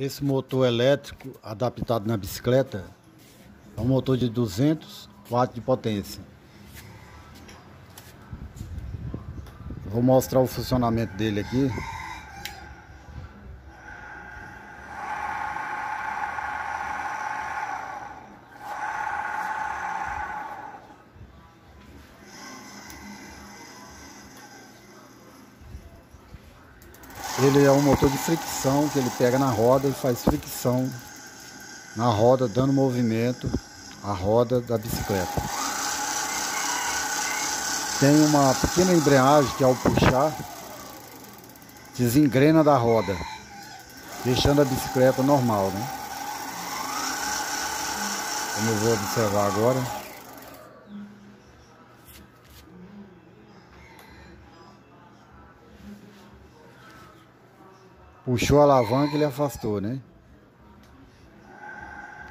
Esse motor elétrico adaptado na bicicleta é um motor de 200 watts de potência. Vou mostrar o funcionamento dele aqui. Ele é um motor de fricção que ele pega na roda e faz fricção na roda, dando movimento à roda da bicicleta. Tem uma pequena embreagem que ao puxar desengrena da roda, deixando a bicicleta normal, né? Como eu vou observar agora. Puxou a alavanca e ele afastou, né?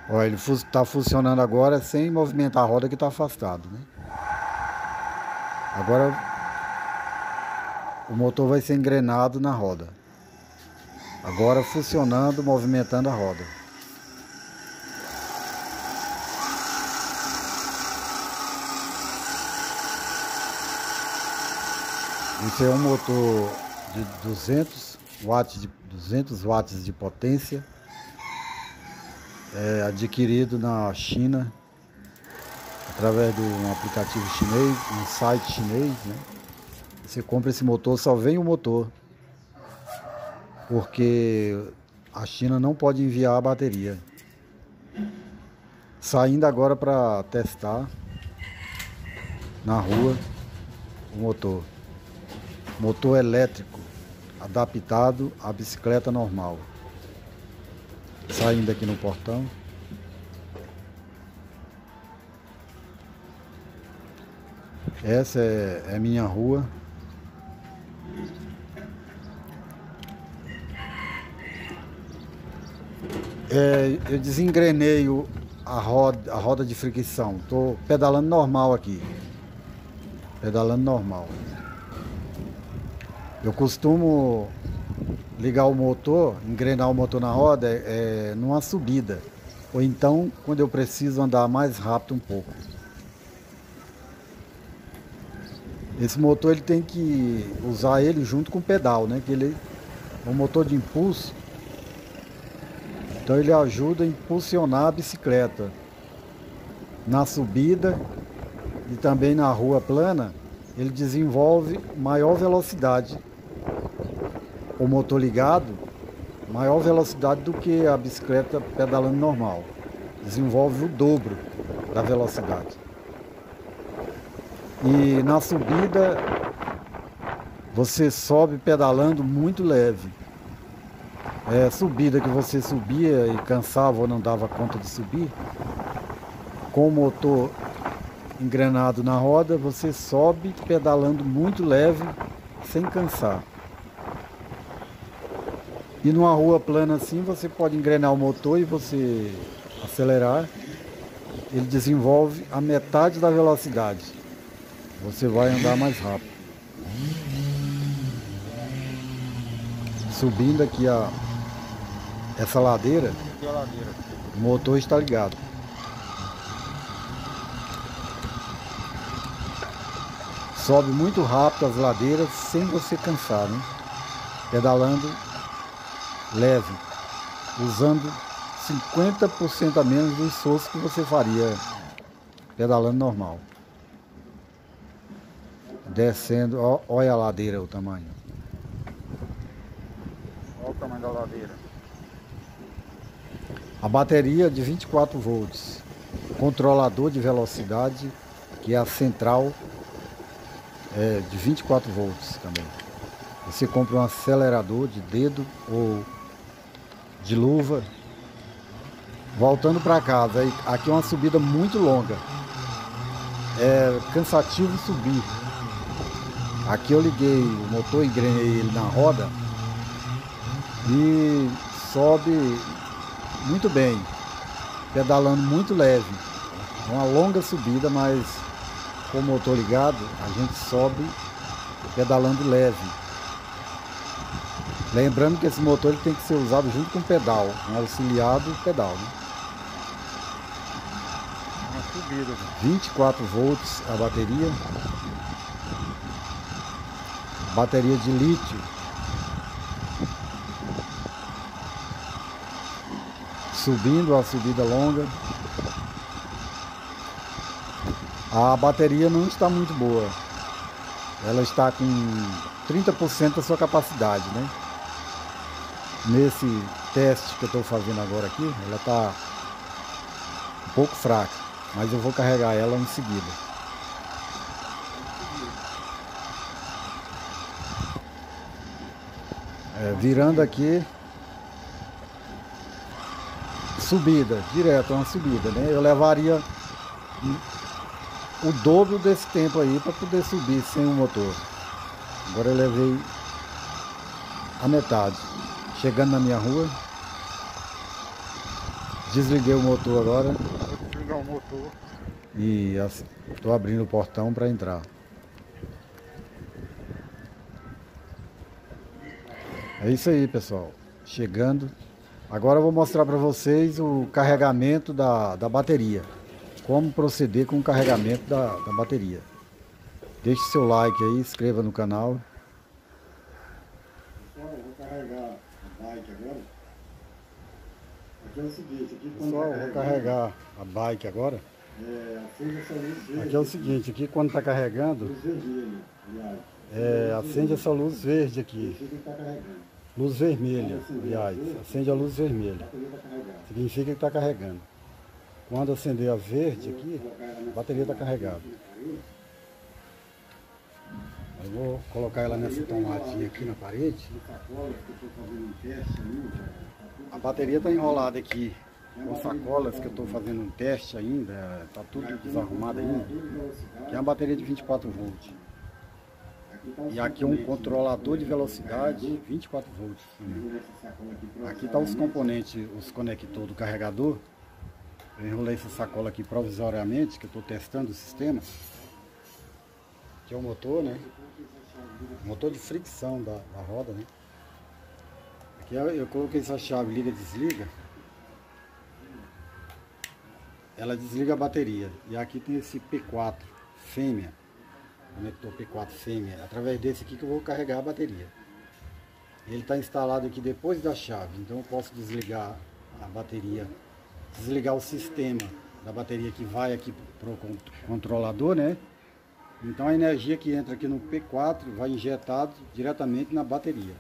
Olha, ele está funcionando agora sem movimentar a roda que está afastado, né? Agora o motor vai ser engrenado na roda. Agora funcionando, movimentando a roda. Esse é um motor de 200 watts de 200 watts de potência, é, adquirido na China através de um aplicativo chinês, um site chinês, né? Você compra esse motor, só vem o motor, porque a China não pode enviar a bateria. Saindo agora para testar na rua o motor. Motor elétrico adaptado à bicicleta normal. Saindo aqui no portão. Essa é, é minha rua. É, eu desengrenei a roda, a roda de fricção. Estou pedalando normal aqui. Pedalando normal. Eu costumo ligar o motor, engrenar o motor na roda é, numa subida. Ou então quando eu preciso andar mais rápido um pouco. Esse motor ele tem que usar ele junto com o pedal, né? Que ele é um motor de impulso. Então ele ajuda a impulsionar a bicicleta na subida e também na rua plana. Ele desenvolve maior velocidade o motor ligado, maior velocidade do que a bicicleta pedalando normal. Desenvolve o dobro da velocidade. E na subida você sobe pedalando muito leve. É, subida que você subia e cansava ou não dava conta de subir, com o motor engrenado na roda, você sobe pedalando muito leve sem cansar. E numa rua plana assim, você pode engrenar o motor e você acelerar. Ele desenvolve a metade da velocidade. Você vai andar mais rápido. Subindo aqui a essa ladeira, o motor está ligado. Sobe muito rápido as ladeiras sem você cansar, né? Pedalando leve, usando 50% a menos do esforço que você faria pedalando normal. Descendo, ó, olha a ladeira o tamanho. Olha o tamanho da ladeira. A bateria de 24 volts, controlador de velocidade, que é a central é, de 24 volts também. Você compra um acelerador de dedo ou de luva. Voltando para casa, aqui é uma subida muito longa. É cansativo subir. Aqui eu liguei o motor, engrenei ele na roda e sobe muito bem, pedalando muito leve. É uma longa subida, mas com o motor ligado, a gente sobe pedalando leve. Lembrando que esse motor ele tem que ser usado junto com o pedal, um auxiliado pedal. Né? Uma subida. 24 volts a bateria. Bateria de lítio. Subindo a subida longa. A bateria não está muito boa. Ela está com 30% da sua capacidade, né? Nesse teste que eu estou fazendo agora aqui, ela está um pouco fraca, mas eu vou carregar ela em seguida. É, virando aqui, subida, direto, uma subida, né? Eu levaria o dobro desse tempo aí para poder subir sem o motor. Agora eu levei a metade. Chegando na minha rua, desliguei o motor agora. Vou desligar o motor. E estou abrindo o portão para entrar. É isso aí, pessoal. Chegando. Agora eu vou mostrar para vocês o carregamento da, da bateria como proceder com o carregamento da, da bateria. Deixe seu like aí, inscreva no canal. Pessoal, eu vou carregar a bike agora. Aqui é o seguinte, aqui quando Pessoal, tá vou carregar a bike agora. É, acende essa luz verde. Aqui é o seguinte, aqui quando está carregando, Luz vermelha, aliás. é, acende essa luz verde aqui. Carregando. Luz vermelha, aliás, acende a luz vermelha. carregada. Significa que está carregando. Quando acender a verde aqui, a bateria está carregada. Eu vou colocar ela nessa tomadinha aqui na parede. Um tá A bateria está enrolada aqui com sacolas que eu estou fazendo um teste ainda, está tudo desarrumado ainda. Que é uma bateria de 24 volts. Tá E aqui um componentes, controlador de velocidade 24 volts. aqui Aqui está os componentes, os conectores do carregador. Eu enrolei essa sacola aqui provisoriamente, que eu estou testando o sistema. Aqui é o motor, né? Motor de fricção da, da roda, né? Aqui eu, eu coloquei essa chave liga desliga. Ela desliga a bateria. E aqui tem esse P4 fêmea. Conector P4 fêmea. Através desse aqui que eu vou carregar a bateria. Ele está instalado aqui depois da chave, então eu posso desligar a bateria, desligar o sistema da bateria que vai aqui para o controlador, né? Então a energia que entra aqui no P4 vai injetado diretamente na bateria.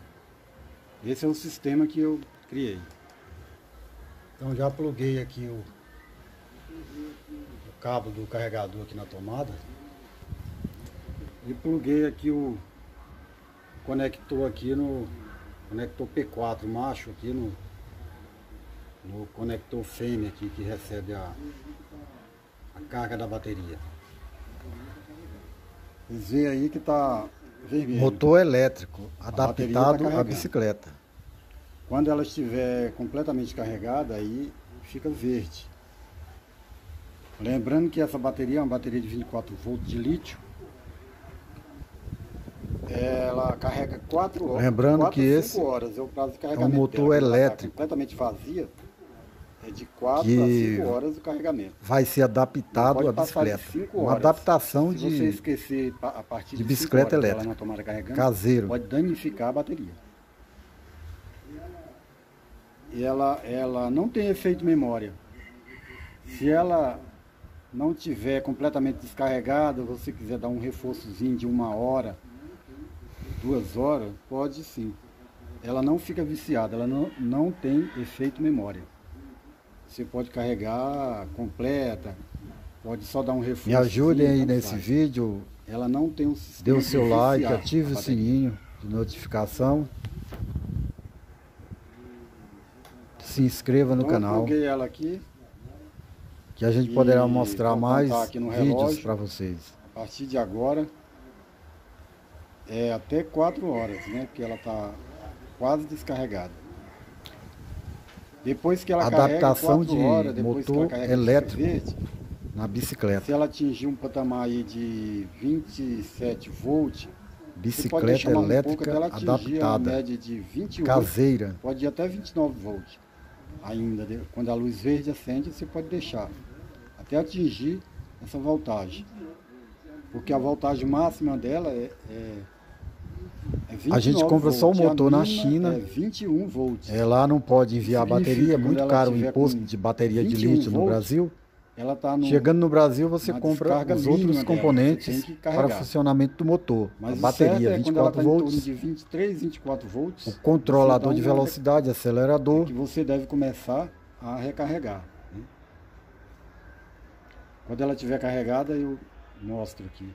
Esse é o sistema que eu criei. Então já pluguei aqui o, o cabo do carregador aqui na tomada. E pluguei aqui o conector aqui no conector P4 macho aqui no, no conector fêmea aqui que recebe a, a carga da bateria. Vocês veem aí que tá vermelho. Motor elétrico, tá adaptado à carregando. bicicleta. Quando ela estiver completamente carregada, aí fica verde. Lembrando que essa bateria é uma bateria de 24 volts de lítio. Ela carrega 4 horas. Lembrando quatro que esse horas é o prazo de carregamento. motor dela. Quando ela tá elétrico. completamente vazia. É de 4 Que- a 5 horas o carregamento. Vai ser adaptado à de bicicleta. cinco Uma adaptação Se você de esquecer pa- a partir de de, bicicleta horas elétrica. caseiro. pode danificar a bateria. E ela, ela não tem efeito memória. Se ela não tiver completamente descarregada, você quiser dar um reforçozinho de uma hora, duas horas, pode sim. Ela não fica viciada, ela não, não tem efeito memória. Você pode carregar completa, pode só dar um reforço. Me ajudem aí nesse vídeo. Ela não tem um sistema. Dê o seu like, ative o sininho de notificação. Se inscreva no Então, eu canal, pluguei ela aqui. que a gente poderá mostrar mais vídeos para vocês. A partir de agora é até 4 horas, né? Porque ela está quase descarregada. Depois que ela Adaptação carrega 4 de horas, motor elétrico. verde, Na bicicleta. se ela atingir um patamar aí de 27 volts, Bicicleta um elétrica a adaptada, média de 28, caseira. pode ir até 29 volts. Ainda, quando a luz verde acende, você pode deixar até atingir essa voltagem. Porque a voltagem máxima dela é, é, é 29 A gente compra só o motor na mínima China. É 21 volts. É, lá não pode enviar Significa, bateria, é muito caro o imposto de bateria de 21 lítio no Brasil. Está no. Chegando no Brasil, você compra os outros componentes para funcionamento do motor. Mas a bateria é quando ela 24 está em torno volts, de 23, 24 volts. o controlador de velocidade, acelerador. que você deve começar a recarregar. né? Quando ela estiver carregada, eu mostro aqui.